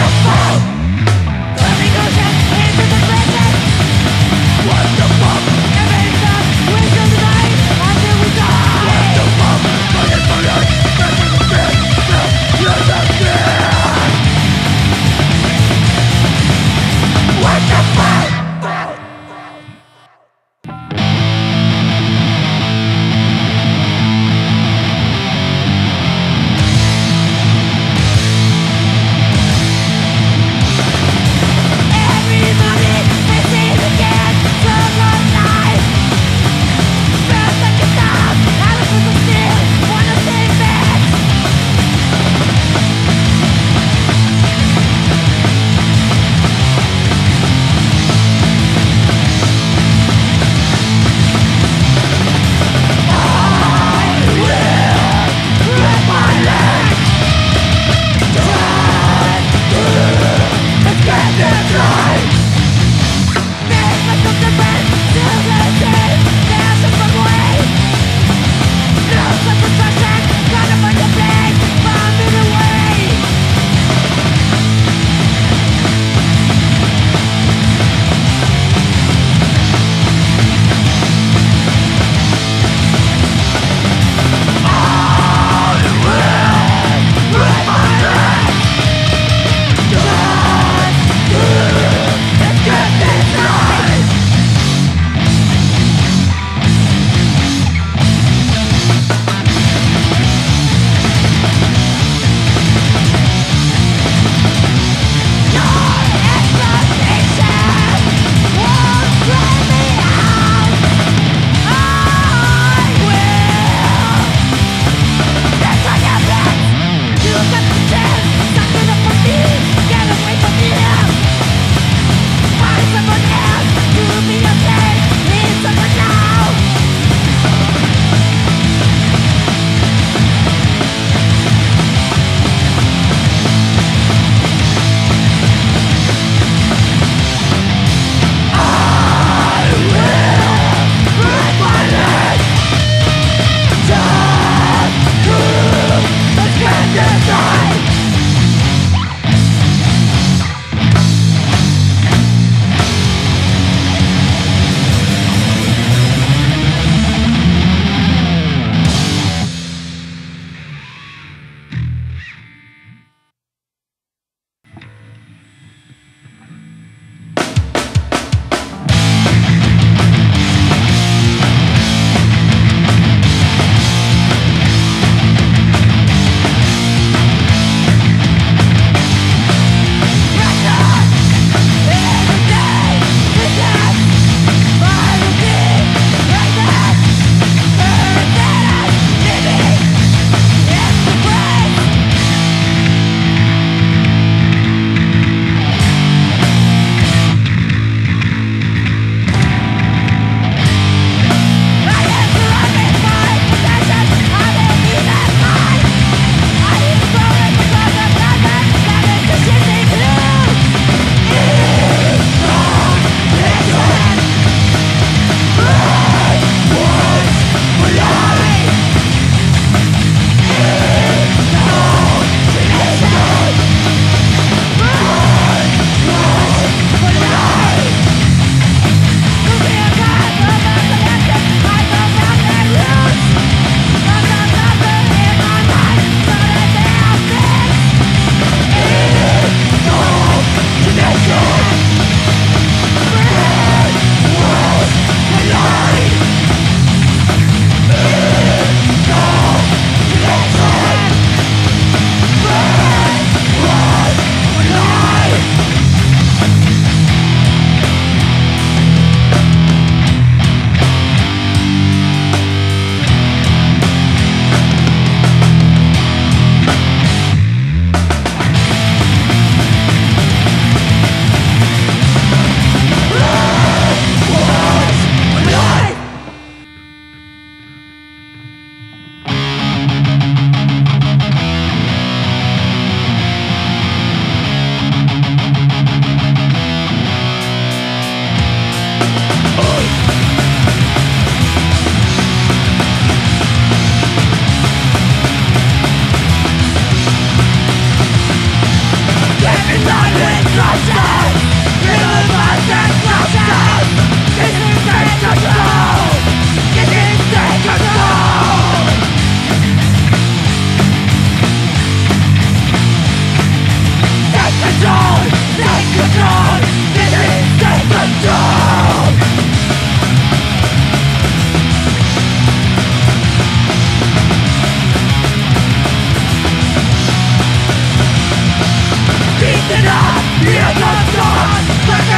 your phone